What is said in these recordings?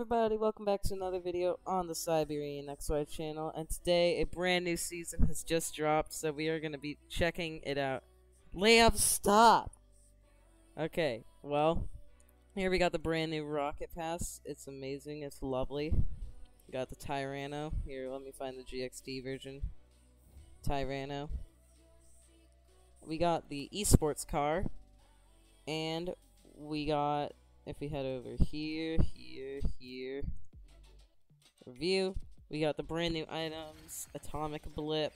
everybody, welcome back to another video on the Siberian XY channel, and today a brand new season has just dropped, so we are going to be checking it out. Liam, stop! Okay, well, here we got the brand new Rocket Pass, it's amazing, it's lovely. We got the Tyranno, here, let me find the GXT version. Tyranno. We got the esports car, and we got if we head over here, here, here, review, we got the brand new items, Atomic Blip,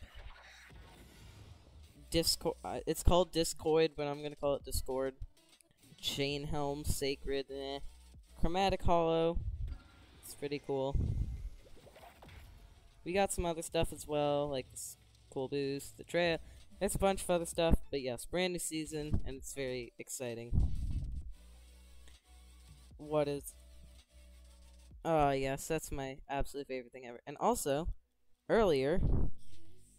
Discord, uh, it's called Discord, but I'm gonna call it Discord, Chain Helm, Sacred, eh. Chromatic Hollow, it's pretty cool. We got some other stuff as well, like this cool boost, the trail, there's a bunch of other stuff, but yes, brand new season, and it's very exciting what is Oh yes, that's my absolute favorite thing ever. And also, earlier,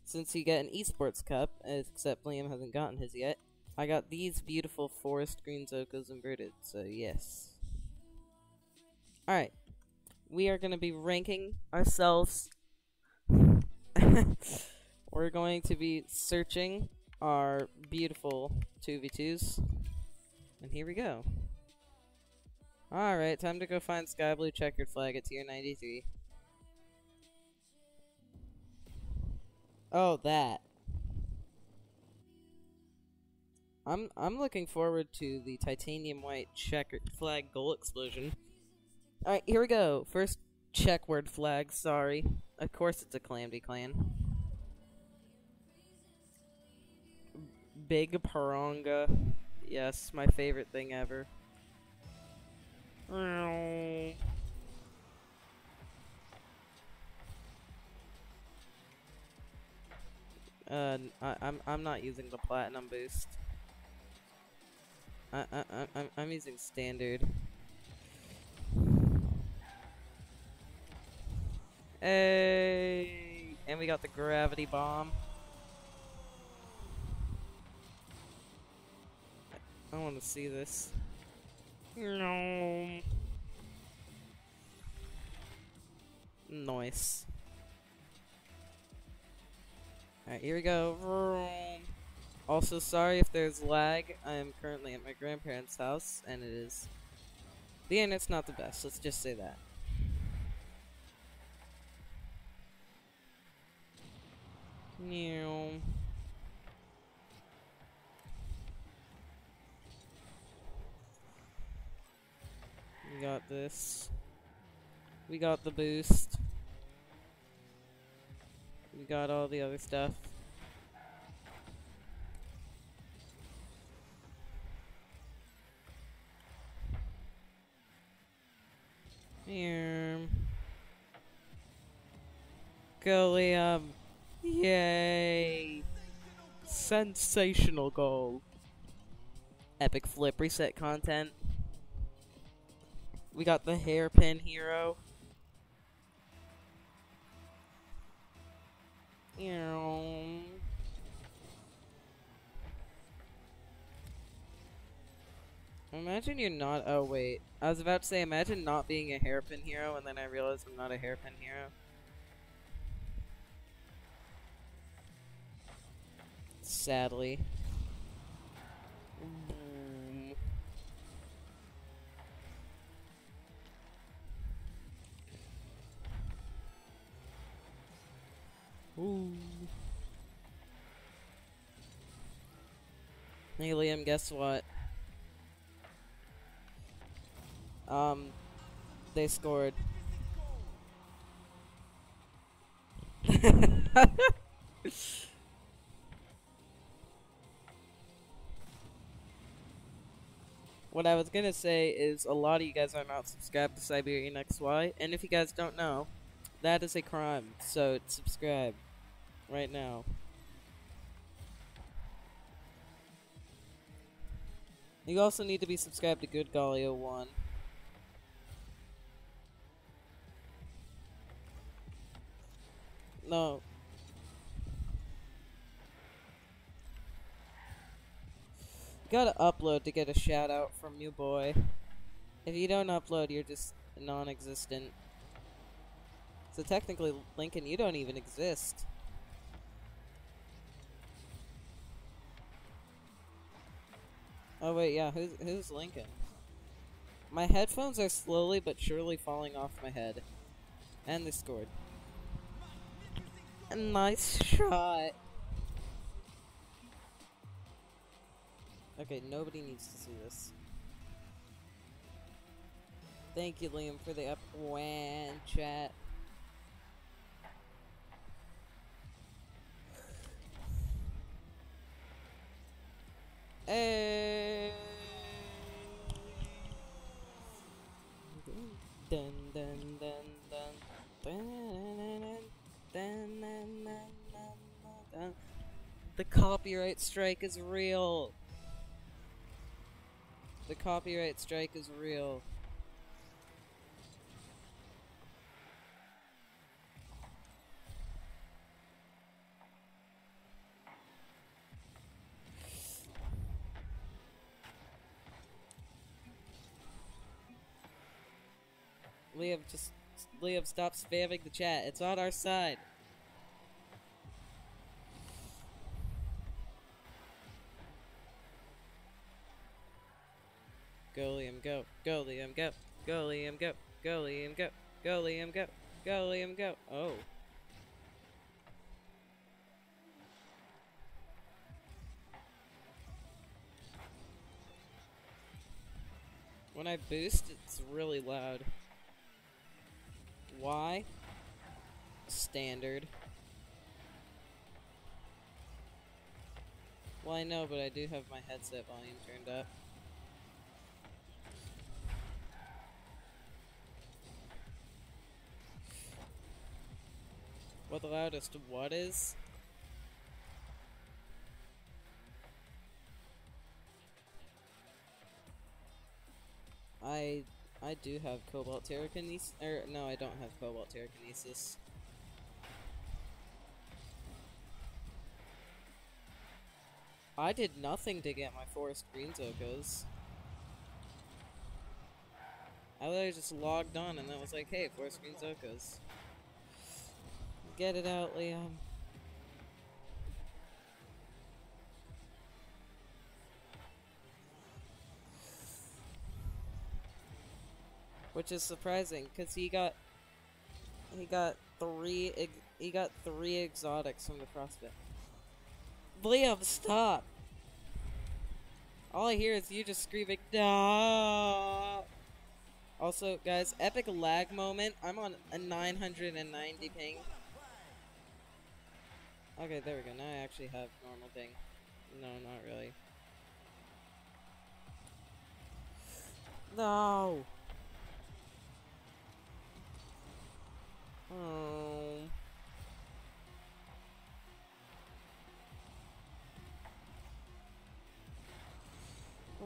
since you get an esports cup, except Liam hasn't gotten his yet, I got these beautiful forest green Zokos inverted, so yes. Alright. We are gonna be ranking ourselves We're going to be searching our beautiful 2v2s. And here we go. Alright, time to go find Sky Blue Checkered Flag at tier 93. Oh, that. I'm I'm looking forward to the titanium white checkered flag goal explosion. Alright, here we go. First check word flag, sorry. Of course it's a Calamity Clan. Big Paronga. Yes, my favorite thing ever. Uh, I, I'm I'm not using the platinum boost. I I I'm I'm using standard. Hey, and we got the gravity bomb. I want to see this. No. Nice. Alright, here we go. Also, sorry if there's lag. I am currently at my grandparents' house, and it is... The internet's not the best, let's just say that. New. We got this. We got the boost. We got all the other stuff. Here. Go, Liam. Um, yay. Sensational goal. Epic flip reset content. We got the hairpin hero. Imagine you're not- oh wait. I was about to say, imagine not being a hairpin hero, and then I realized I'm not a hairpin hero. Sadly. Ooh. Hey Liam, guess what? Um, they scored. what I was gonna say is a lot of you guys are not subscribed to Siberian XY, and if you guys don't know, that is a crime, so subscribe right now. You also need to be subscribed to Good Golly 01. No. Gotta upload to get a shout out from you boy. If you don't upload, you're just non-existent. So technically, Lincoln, you don't even exist. Oh wait, yeah, who's who's Lincoln? My headphones are slowly but surely falling off my head. And they scored. Nice shot. Okay, nobody needs to see this. Thank you, Liam, for the up one chat. Dun The copyright strike is real. The copyright strike is real. Liam, just Liam, stop spamming the chat. It's on our side. Go Liam, go. Go Liam, go. Go Liam, go. Go Liam, go. Go Liam, go. Go Liam, go. Oh. When I boost, it's really loud. Why? Standard. Well, I know, but I do have my headset volume turned up. What the loudest what is? I I do have Cobalt Terrakinesis. Er, no, I don't have Cobalt Terrakinesis. I did nothing to get my Forest Green Zokos. I literally just logged on and then was like, hey, Forest Green Zokos. Get it out, Liam. Which is surprising, because he got... He got three... he got three exotics from the CrossFit. Liam, stop! All I hear is you just screaming, no. Also, guys, epic lag moment. I'm on a 990 ping. Okay, there we go. Now I actually have normal ping. No, not really. No! Oh.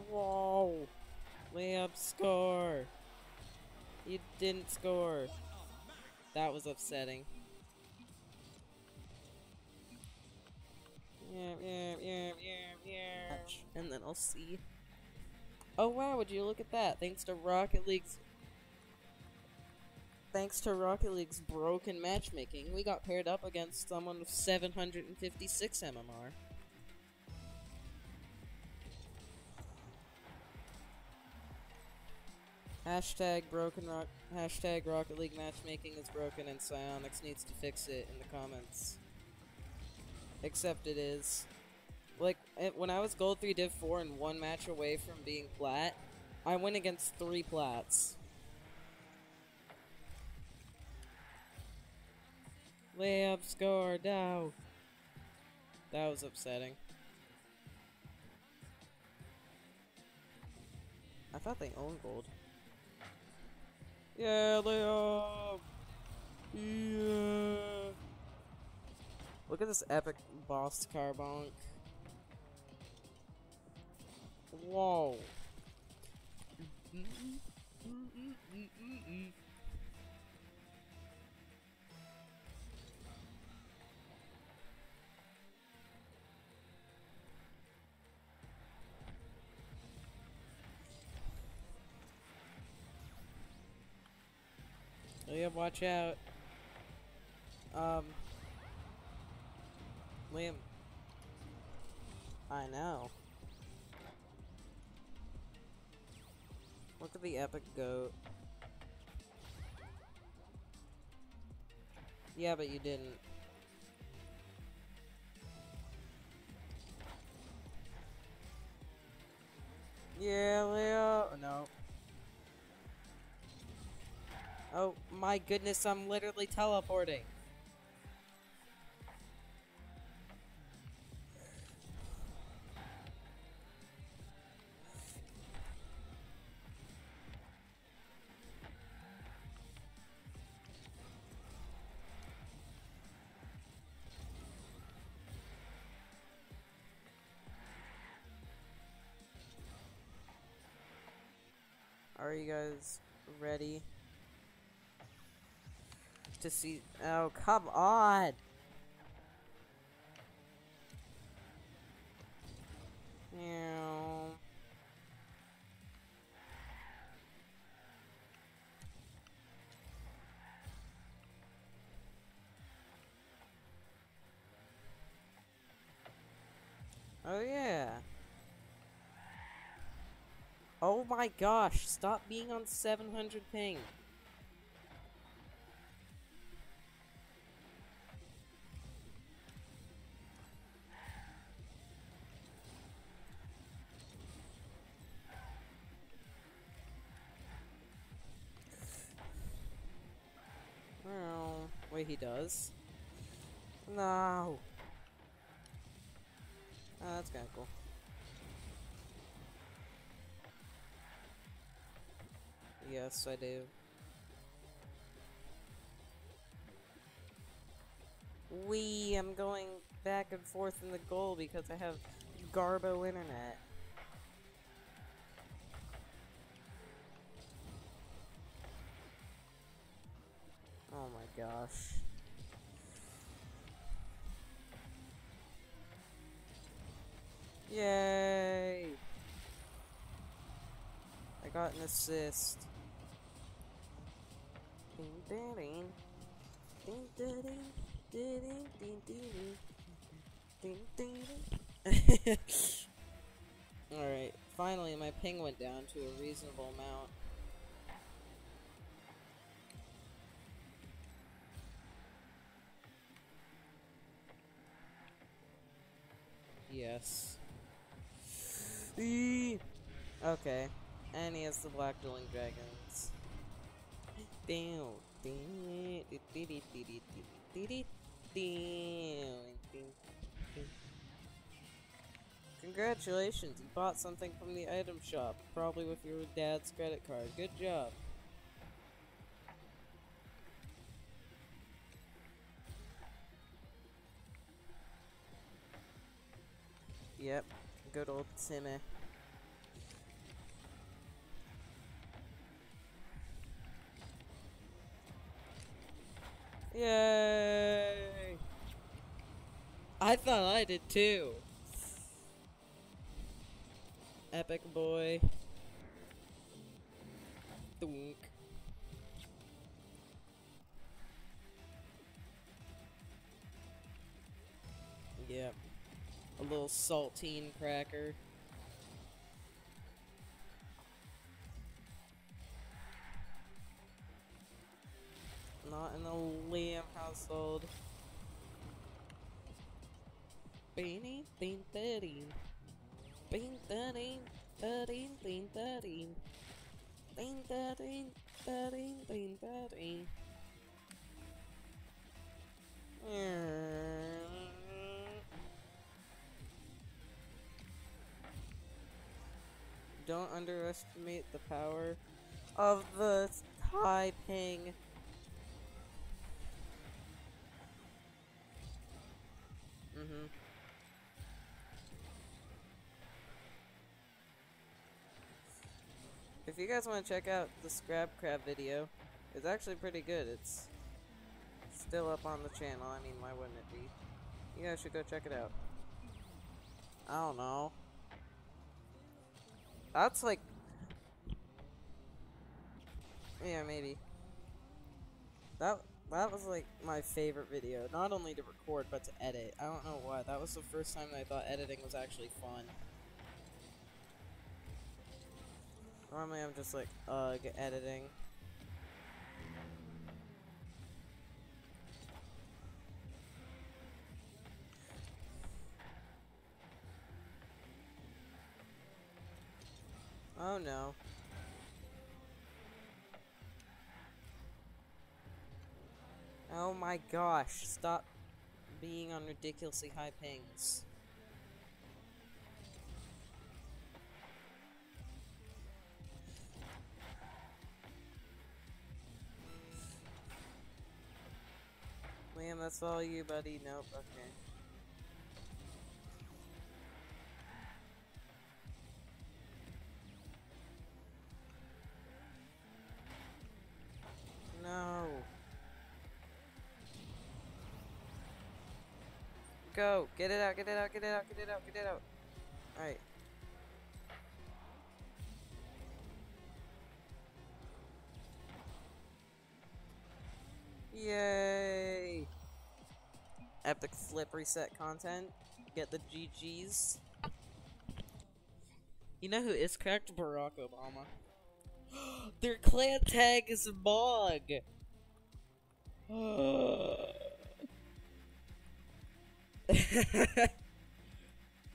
Whoa! Layup score! You didn't score. That was upsetting. Yeah, yeah, yeah, yeah, yeah. And then I'll see. Oh wow, would you look at that? Thanks to Rocket League's thanks to Rocket League's broken matchmaking, we got paired up against someone with 756 MMR. Hashtag broken rock. Hashtag Rocket League matchmaking is broken, and Psyonix needs to fix it in the comments. Except it is. Like it, when I was Gold three Div four and one match away from being plat, I went against three plats. Layup score, Dow. That was upsetting. I thought they owned gold. Yeah, layup! Yeah! Look at this epic boss car bonk. Whoa. Mm-hmm. Liam, watch out. Um. Liam. I know. Look at the epic goat. Yeah, but you didn't. Yeah, Leo. No. Oh my goodness, I'm literally teleporting. Are you guys ready to see? Oh, come on! Yeah. Oh yeah. Oh my gosh, stop being on 700 ping. Wait, he does? No. Oh, that's kinda cool. Yes, I do. We, I'm going back and forth in the goal because I have Garbo internet. Gosh. Yay! I got an assist. Alright, finally my ping went down to a reasonable amount. Yes. Okay. And he has the Black Dueling Dragons. Damn. Congratulations, you bought something from the item shop, probably with your dad's credit card. Good job. Yep, good old Timmy. Yay! I thought I did too. Epic boy. Thunk. Yep. A little saltine cracker. Not in the Liam household. Beanie, bean, thirteen. Bean, thirteen, thirteen, bean, thirteen. Bean, thirteen, thirteen, bean, thirteen. Don't underestimate the power of the high ping. Mm-hmm. If you guys want to check out the Scrab Crab video, it's actually pretty good. It's still up on the channel. I mean, why wouldn't it be? You guys should go check it out. I don't know. That's like... Yeah, maybe. That that was like my favorite video. Not only to record, but to edit. I don't know why. That was the first time that I thought editing was actually fun. Normally I'm just like, ugh, editing. Oh no. Oh my gosh, stop being on ridiculously high pings. Liam, that's all you, buddy. Nope, okay. Go. Get it out, get it out, get it out, get it out, get it out. Alright. Yay! Epic flip reset content. Get the GG's. You know who is cracked? Barack Obama. Their clan tag is Mog.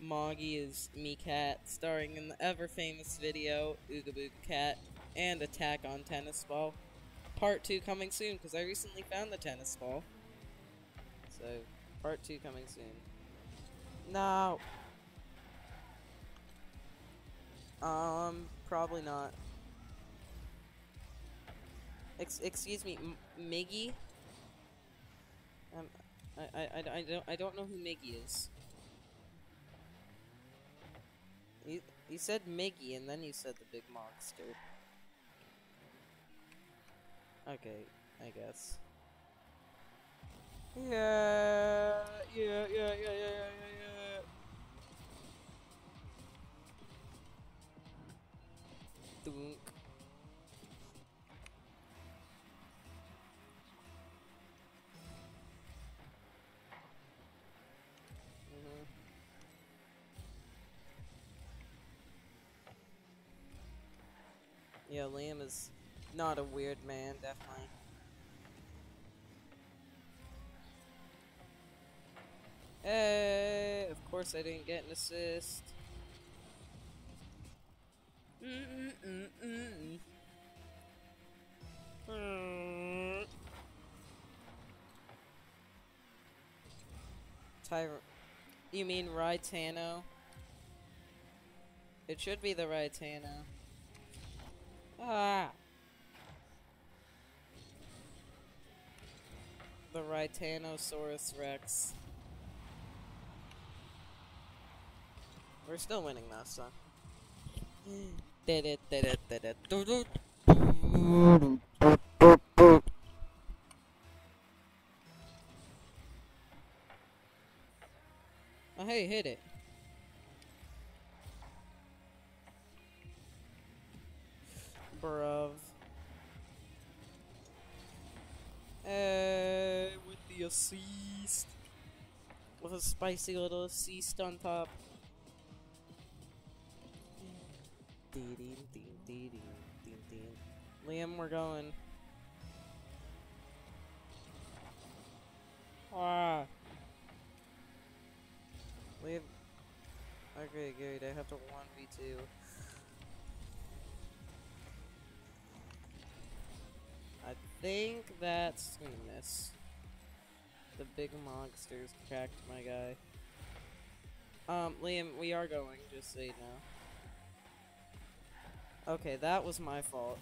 Moggy is me cat, starring in the ever famous video Ooga Booga Cat and Attack on Tennis Ball. Part 2 coming soon, because I recently found the tennis ball. So, part 2 coming soon. No! Um, probably not. Ex excuse me, M Miggy? I, I, I, don't, I don't know who Miggy is. You, you said Miggy, and then you said the big monster. Okay, I guess. Yeah, yeah, yeah, yeah, yeah, yeah, yeah. Dunk. Yeah, Liam is not a weird man, definitely. Hey, of course I didn't get an assist. Mm -mm -mm -mm. You mean Raitano? It should be the Raitano. Ah. The Raitanosaurus Rex. We're still winning that so. Did it, did it, did it. Oh, hey, hit it. With. With a spicy little assist on top. Liam, we're going. Ah. Liam. Okay, good. I have to 1v2. I think that's gonna miss. The big monsters cracked my guy. Um, Liam, we are going, just so you know. Okay, that was my fault.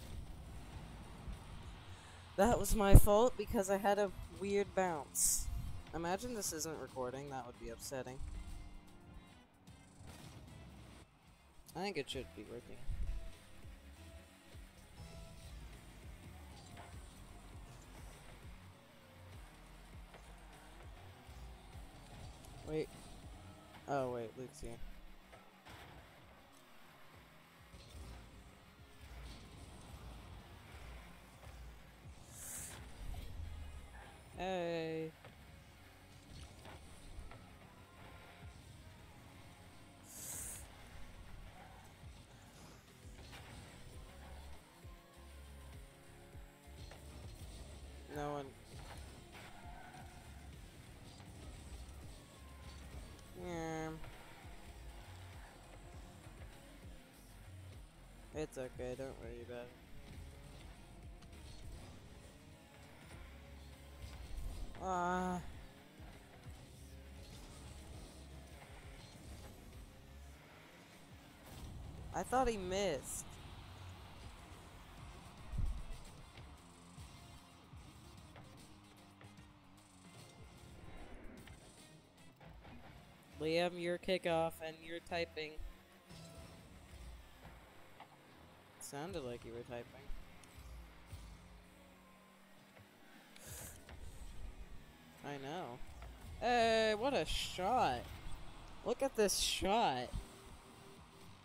That was my fault because I had a weird bounce. Imagine this isn't recording, that would be upsetting. I think it should be working. Wait. Oh, wait, Luke's here. Hey. It's okay, don't worry about it. Ah. I thought he missed. Liam, your kickoff and you're typing. Sounded like you were typing. I know. Hey, what a shot. Look at this shot.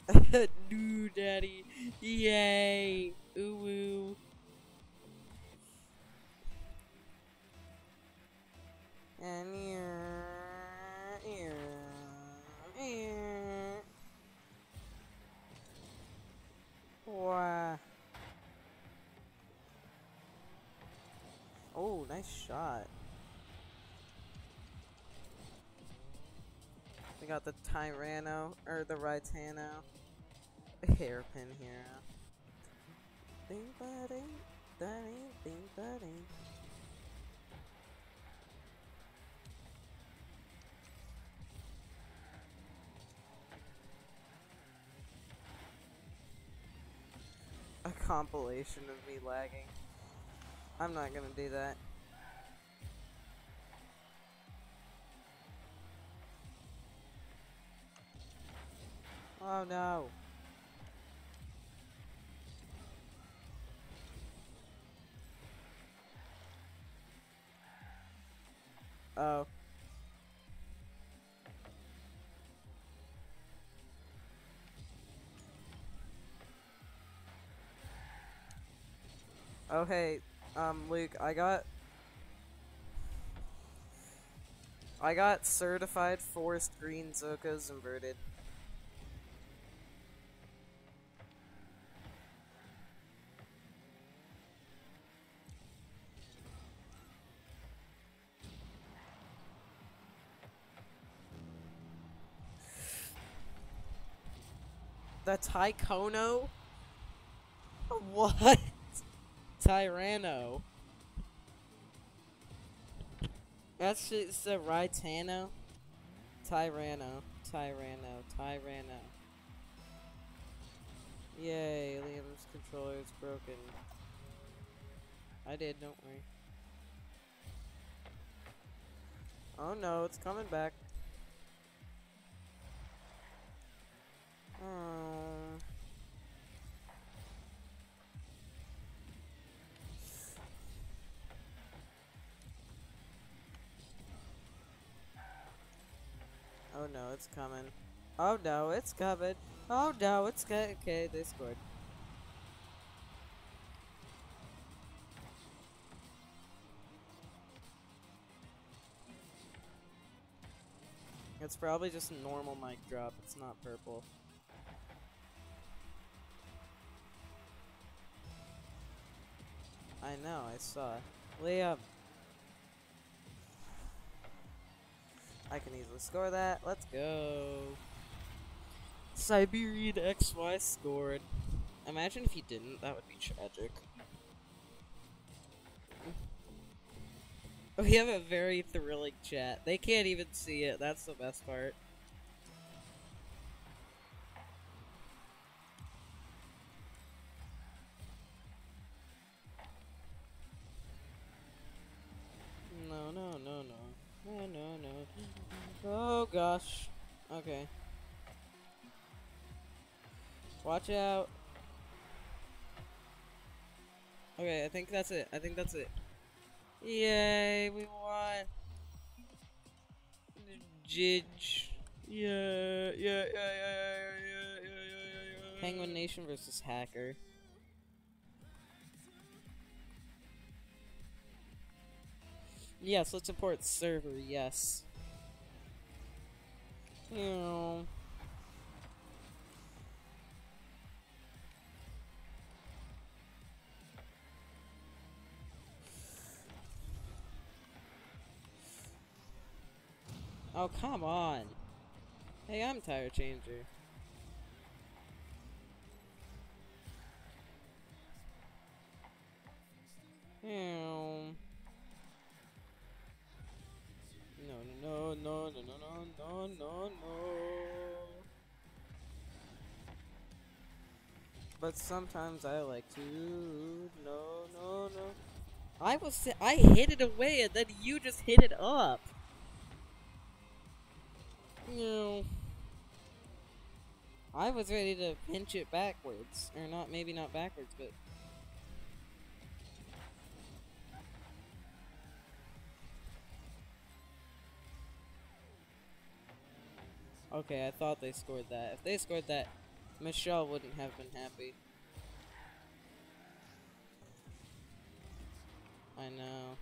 New daddy. Yay. Ooh. And. Here. Here. Wow. Oh, nice shot. We got the Tyranno, or the Ritano. Hairpin hero. Ding ba ding, ding, ding. A compilation of me lagging. I'm not gonna do that. Oh no. Oh. Oh hey, um Luke, I got I got certified forest green Zokas inverted. The Tycono? What? Tyranno. That's just the Ritano. Tyranno. Tyranno. Tyranno. Yay, Liam's controller is broken. I did, don't worry. Oh no, it's coming back. Oh. No, it's coming. Oh no, it's coming. Oh no, it's good. Okay, they scored. It's probably just a normal mic drop. It's not purple. I know, I saw. Liam. I can easily score that. Let's go. Siberian XY scored. Imagine if he didn't, that would be tragic. We have a very thrilling chat. They can't even see it. That's the best part. Gosh. Okay. Watch out. Okay, I think that's it. I think that's it. Yay, we won. Jidge. Yeah, yeah, yeah, yeah, yeah, yeah, yeah, yeah, yeah. Penguin Nation versus Hacker. Yes, let's support server, yes. Oh, come on. Hey, I'm Tire Changer. Ew. No, no, no, no, no, no, no, no. But sometimes I like to. No, no, no. I was. I hit it away and then you just hit it up. No. I was ready to pinch it backwards. Or not, maybe not backwards, but. Okay, I thought they scored that. If they scored that, Michelle wouldn't have been happy. I know.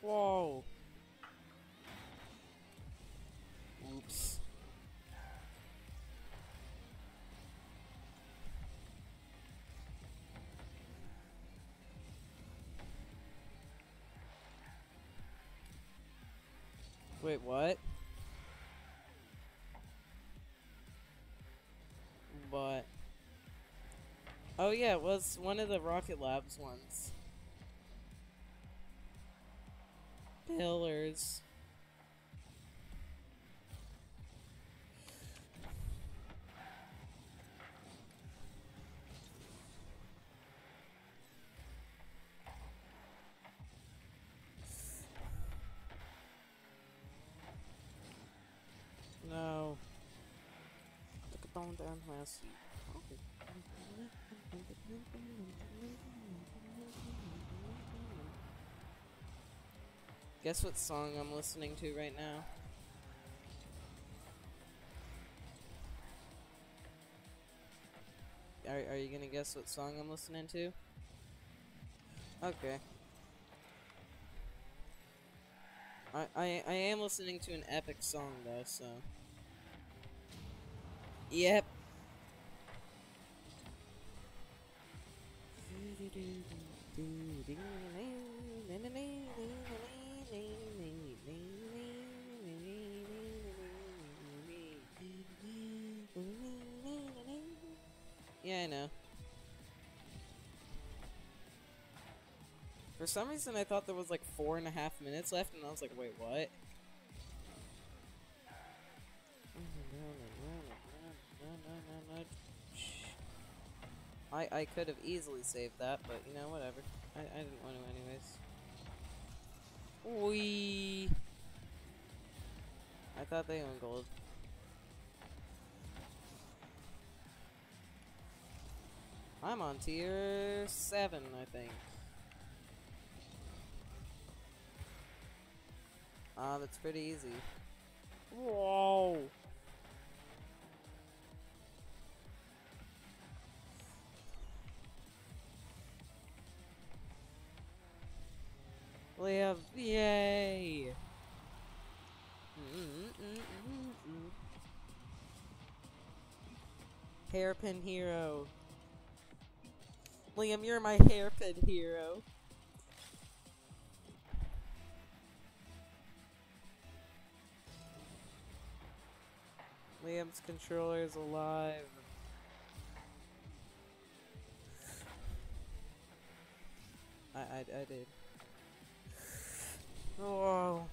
Whoa. Oops. Wait, what? But Oh yeah, it was one of the Rocket Labs ones. Pillars. No. Look at down down last. Guess what song I'm listening to right now? Are, are you gonna guess what song I'm listening to? Okay. I, I, I am listening to an epic song though, so. Yep. Yeah, I know. For some reason, I thought there was like four and a half minutes left, and I was like, wait, what? I, could have easily saved that, but you know, whatever. I, I didn't want to anyways. Wee. I thought they owned gold. I'm on tier 7, I think. Ah, uh, that's pretty easy. Whoa! Live, yay! Hairpin hero. Liam, you're my hairpin hero. Liam's controller is alive. I, I, I did. Oh,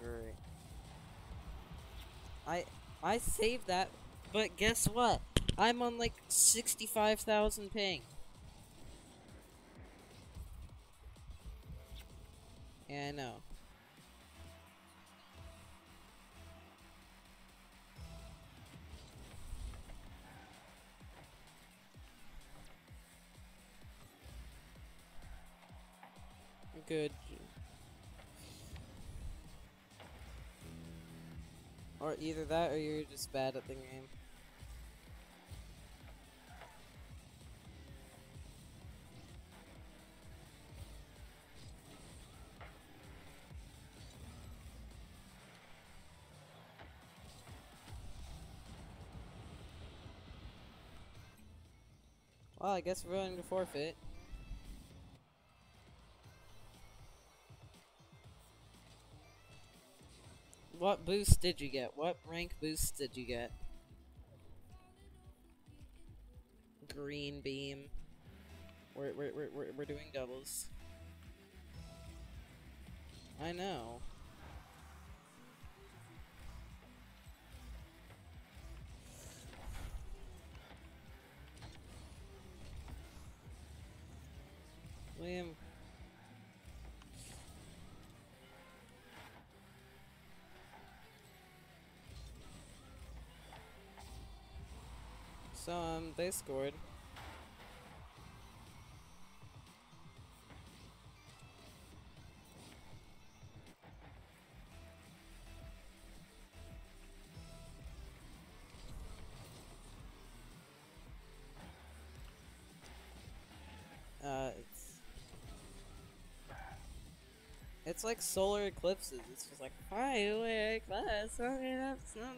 great. I I saved that, but guess what? I'm on like 65,000 ping. Yeah, I know. Good Or either that or you're just bad at the game. Well, I guess we're going to forfeit. Boost did you get? What rank boost did you get? Green beam. We're, we're, we're, we're, doing doubles. I know. Liam. So, um, they scored. Uh, it's like solar eclipses. It's just like firework. That's not enough. It's not.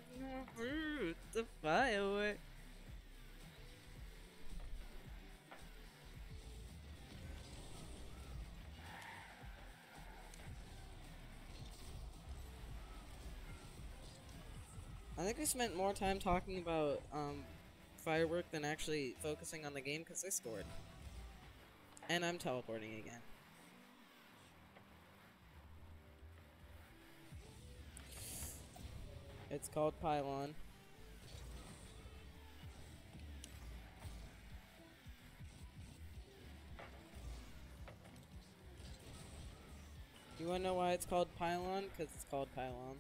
The firework. Think we spent more time talking about um, firework than actually focusing on the game because they scored. And I'm teleporting again. It's called Pylon. You wanna know why it's called Pylon? Because it's called Pylon.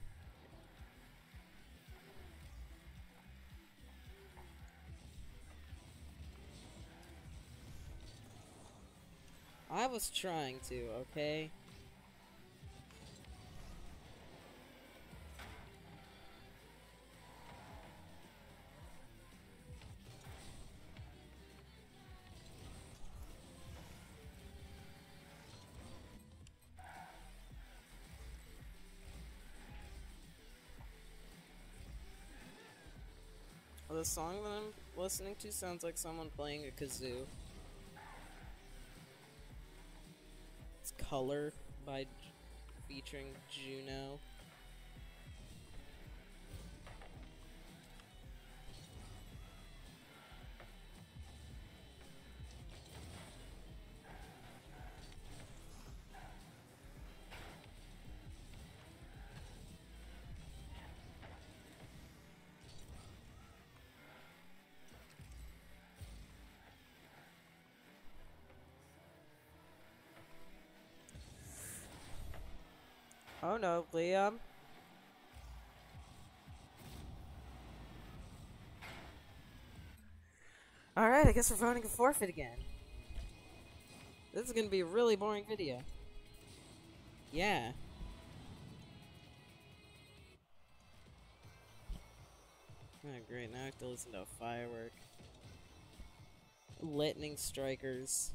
Was trying to, okay? The song that I'm listening to sounds like someone playing a kazoo. Color by featuring Juno. Oh no, Liam. Alright, I guess we're voting a forfeit again. This is gonna be a really boring video. Yeah. Oh great, now I have to listen to a firework. Lightning strikers.